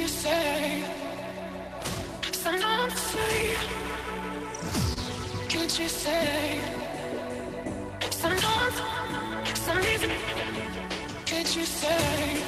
Can't you say? Sometimes say. Can't you say? Sometimes, some reason. Can't you say?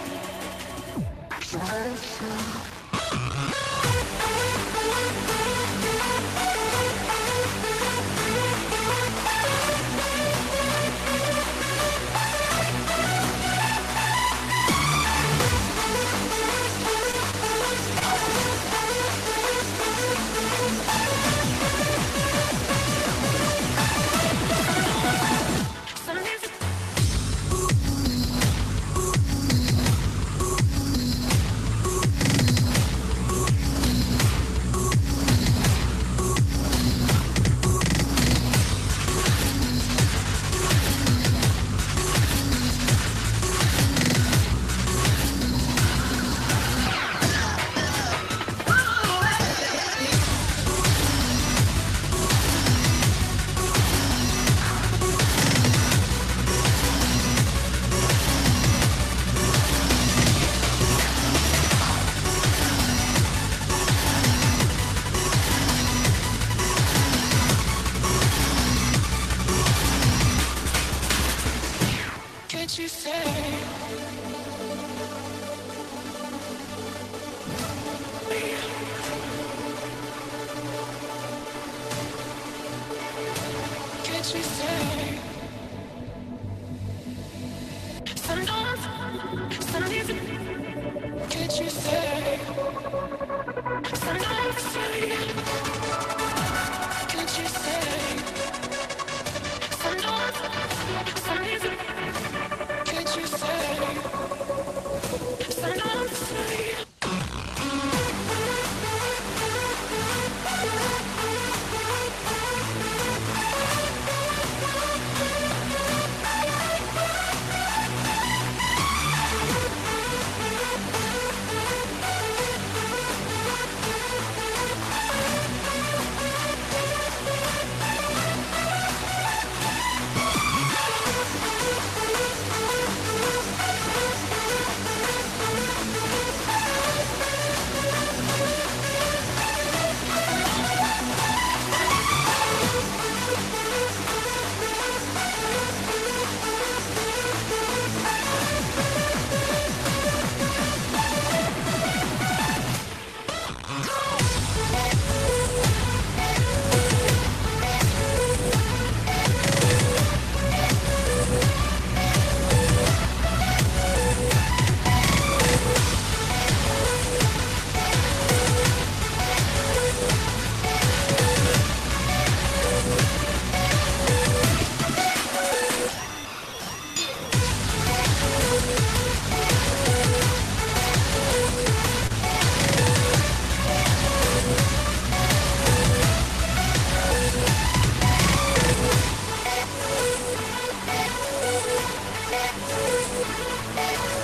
Can't えっ?